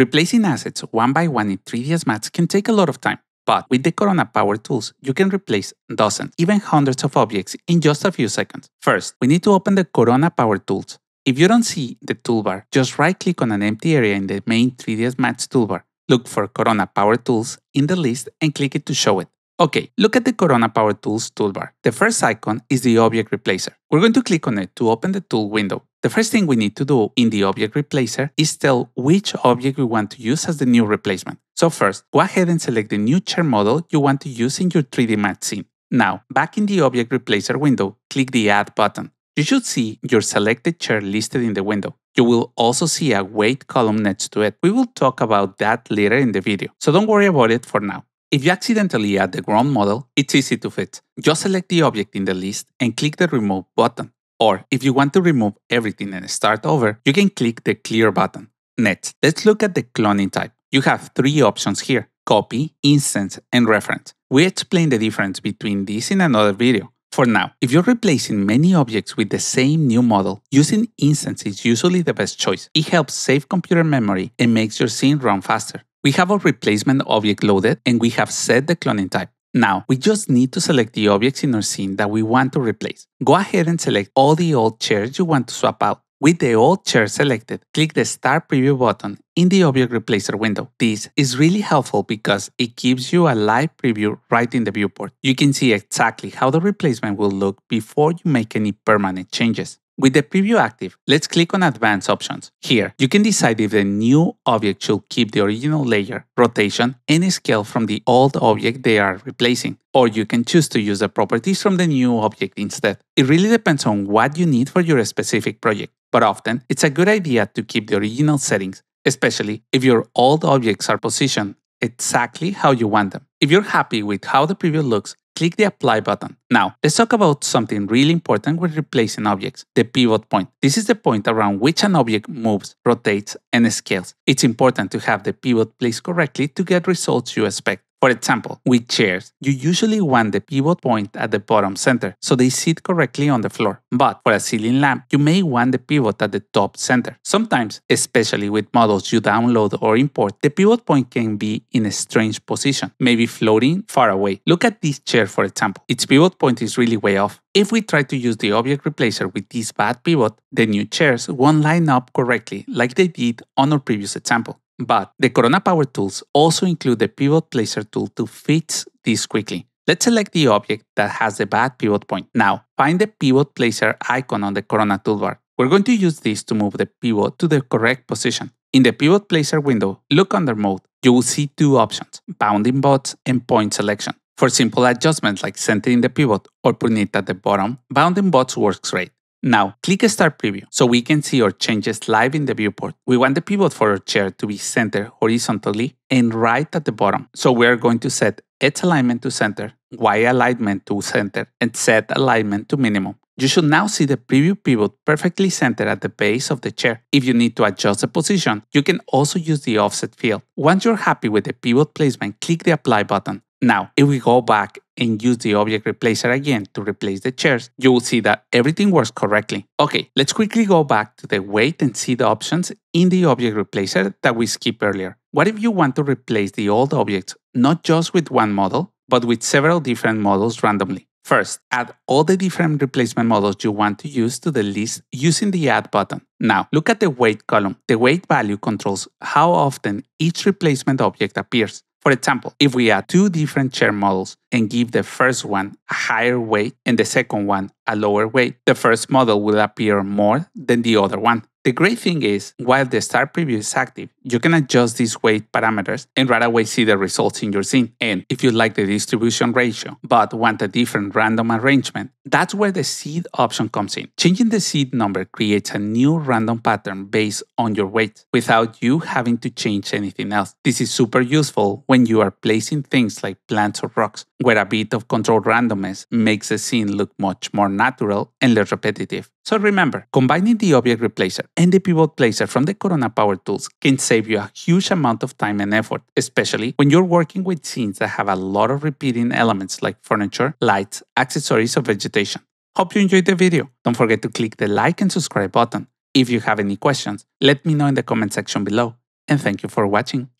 Replacing assets one by one in 3ds Max can take a lot of time. But with the Corona Power tools, you can replace dozens, even hundreds of objects in just a few seconds. First, we need to open the Corona Power tools. If you don't see the toolbar, just right click on an empty area in the main 3ds Max toolbar. Look for Corona Power Tools in the list and click it to show it. Okay, look at the Corona Power Tools toolbar. The first icon is the Object Replacer. We're going to click on it to open the tool window. The first thing we need to do in the Object Replacer is tell which object we want to use as the new replacement. So first, go ahead and select the new chair model you want to use in your 3D Max scene. Now, back in the Object Replacer window, click the Add button. You should see your selected chair listed in the window. You will also see a weight column next to it. We will talk about that later in the video, so don't worry about it for now. If you accidentally add the ground model, it's easy to fix. Just select the object in the list and click the Remove button. Or if you want to remove everything and start over, you can click the Clear button. Next, let's look at the cloning type. You have three options here, copy, instance, and reference. We explain the difference between these in another video. For now, if you're replacing many objects with the same new model, using instance is usually the best choice. It helps save computer memory and makes your scene run faster. We have our replacement object loaded and we have set the cloning type. Now, we just need to select the objects in our scene that we want to replace. Go ahead and select all the old chairs you want to swap out. With the old chair selected, click the Start Preview button in the Object Replacer window. This is really helpful because it gives you a live preview right in the viewport. You can see exactly how the replacement will look before you make any permanent changes. With the preview active, let's click on Advanced Options. Here, you can decide if the new object should keep the original layer, rotation, and scale from the old object they are replacing, or you can choose to use the properties from the new object instead. It really depends on what you need for your specific project, but often it's a good idea to keep the original settings, especially if your old objects are positioned exactly how you want them. If you're happy with how the preview looks, click the Apply button. Now, let's talk about something really important when replacing objects, the pivot point. This is the point around which an object moves, rotates, and scales. It's important to have the pivot placed correctly to get results you expect. For example, with chairs, you usually want the pivot point at the bottom center so they sit correctly on the floor. But for a ceiling lamp, you may want the pivot at the top center. Sometimes, especially with models you download or import, the pivot point can be in a strange position, maybe floating far away. Look at this chair for example. Its pivot point is really way off. If we try to use the object replacer with this bad pivot, the new chairs won't line up correctly like they did on our previous example. But the Corona Power tools also include the Pivot Placer tool to fix this quickly. Let's select the object that has the bad pivot point. Now, find the Pivot Placer icon on the Corona toolbar. We're going to use this to move the pivot to the correct position. In the Pivot Placer window, look under Mode. You will see two options, Bounding Box and Point Selection. For simple adjustments like centering the pivot or putting it at the bottom, Bounding Box works great. Now, click Start Preview so we can see our changes live in the viewport. We want the pivot for our chair to be centered horizontally and right at the bottom. So we are going to set X alignment to center, Y alignment to center, and Z alignment to minimum. You should now see the preview pivot perfectly centered at the base of the chair. If you need to adjust the position, you can also use the offset field. Once you're happy with the pivot placement, click the apply button. Now, if we go back and use the object replacer again to replace the chairs, you will see that everything works correctly. Okay, let's quickly go back to the weight and see the options in the object replacer that we skipped earlier. What if you want to replace the old objects not just with one model, but with several different models randomly? First, add all the different replacement models you want to use to the list using the Add button. Now, look at the weight column. The weight value controls how often each replacement object appears. For example, if we add two different chair models and give the first one a higher weight and the second one a lower weight, the first model will appear more than the other one. The great thing is, while the start preview is active, you can adjust these weight parameters and right away see the results in your scene. And if you like the distribution ratio, but want a different random arrangement, that's where the seed option comes in. Changing the seed number creates a new random pattern based on your weight without you having to change anything else. This is super useful when you are placing things like plants or rocks, where a bit of controlled randomness makes the scene look much more natural and less repetitive. So remember, combining the object replacer and the pivot placer from the Corona Power tools can save you a huge amount of time and effort, especially when you're working with scenes that have a lot of repeating elements like furniture, lights, accessories, or vegetation. Hope you enjoyed the video. Don't forget to click the like and subscribe button. If you have any questions, let me know in the comment section below. and thank you for watching.